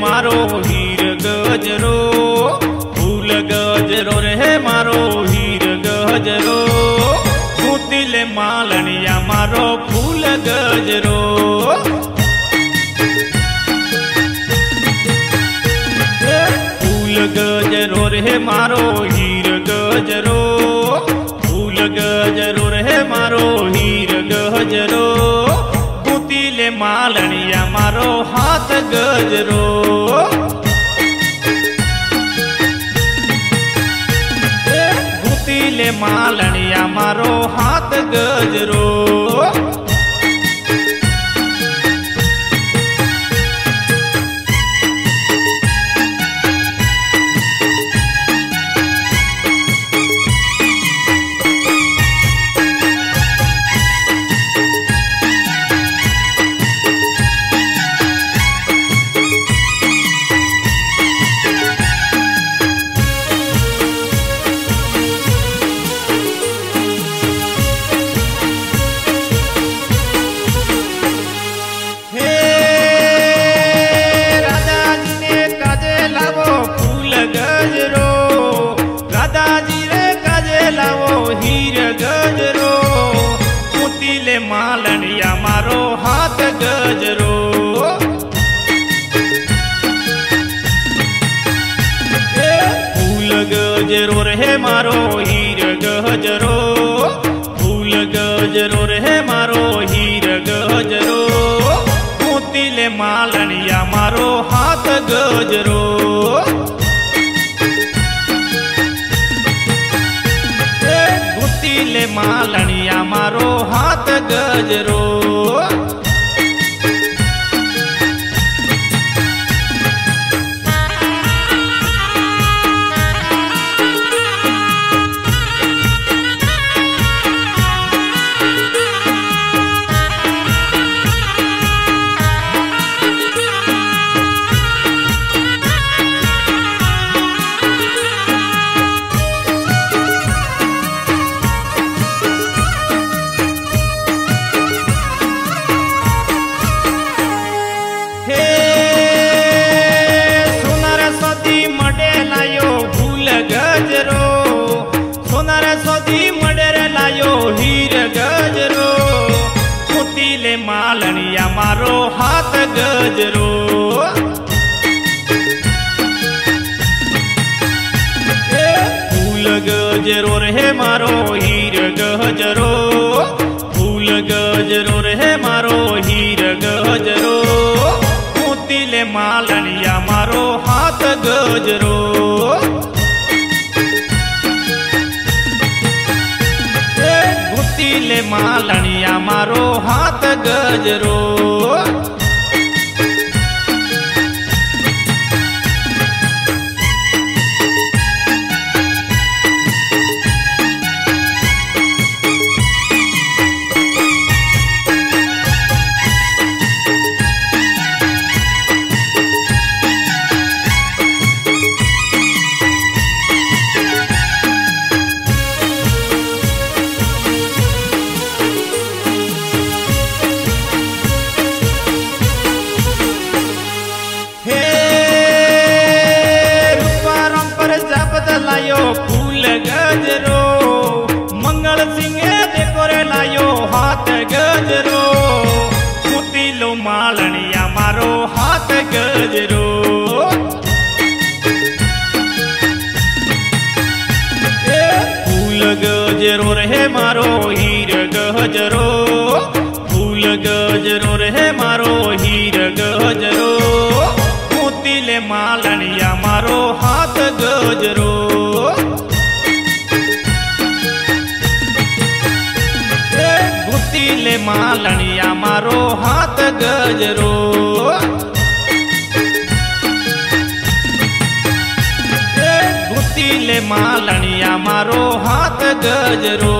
मारो हीर गजरो फूल गजरो रे मारो हीर गजरो पुतिल मालनिया मारो फूल गजरो फूल गजरो रे मारो हीर गजरो फूल गजरो रे मारो हीर गजरो मालनिया मारो हाथ गजरो। માલણિયા મારો હાથ ગજરો. ગજરો રે મારો હીર ગજરો ફૂલ ગજરો રે મારો હીર ગજરો મોતી લે માલણિયા મારો હાથ ગજરો હે મોતી લે માલણિયા મારો હાથ ગજરો मोती मडर लायो हीर गजरो। फुटीले मालनिया मारो हाथ गजरो। गजरो रहे मारो લે માલણિયા મારો હાથ ગજરો. માલણિયા મારો હાથ ગજરો હે ફૂલ ગજરો રે મારો હીર ગજરો ફૂલ ગજરો રે મારો હીર ગજરો મોતી લે માલણિયા મારો હાથ ગજરો માલણિયા મારો હાથ ગજરો હે મોતી લે માલણિયા મારો હાથ ગજરો